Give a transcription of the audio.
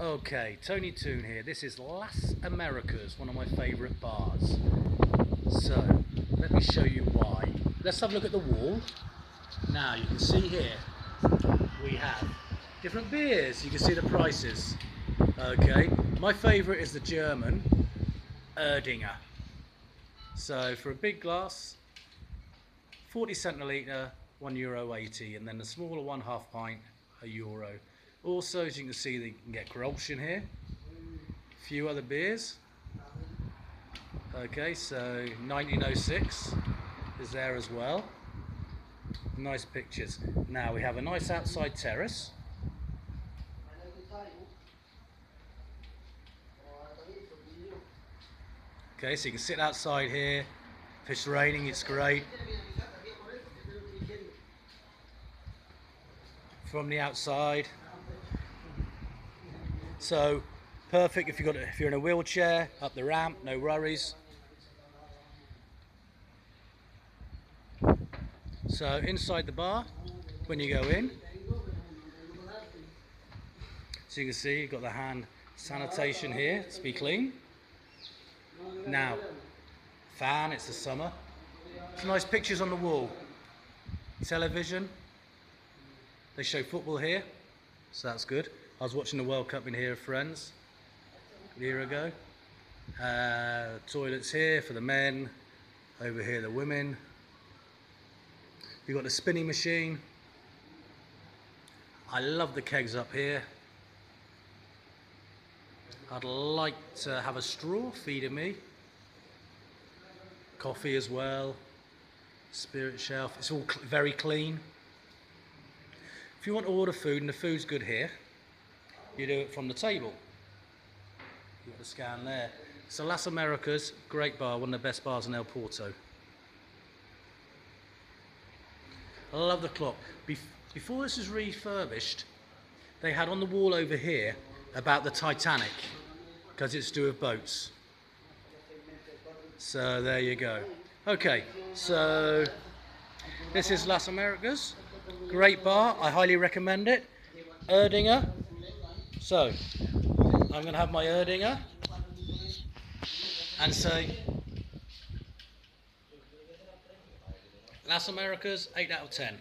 Okay, Tony Toon here. This is Las Americas, one of my favourite bars. So, let me show you why. Let's have a look at the wall. Now, you can see here, we have different beers. You can see the prices. Okay, my favourite is the German Erdinger. So, for a big glass, 40 centiliter, one euro 80, and then the smaller one half pint, a euro. Also, as you can see, they can get Grolsch in here. A few other beers. Okay, so 1906 is there as well. Nice pictures. Now we have a nice outside terrace. Okay, so you can sit outside here. If it's raining, it's great. From the outside. So perfect if you got if you're in a wheelchair, up the ramp, no worries. So inside the bar, when you go in, so you can see you've got the hand sanitation here to be clean. Now, fan, it's the summer. Some nice pictures on the wall. Television. They show football here, so that's good. I was watching the World Cup in here friends a year ago. Uh, toilets here for the men, over here the women. You've got the spinning machine. I love the kegs up here. I'd like to have a straw feeding me. Coffee as well. Spirit shelf. It's all cl very clean. If you want to order food and the food's good here, you do it from the table. You got the scan there. So Las Americas, great bar, one of the best bars in El Puerto. I love the clock. Bef before this was refurbished, they had on the wall over here about the Titanic, because it's to do with boats. So there you go. Okay, so this is Las Americas. Great bar, I highly recommend it. Erdinger. So, I'm going to have my Erdinger and say Las Americas, 8 out of 10.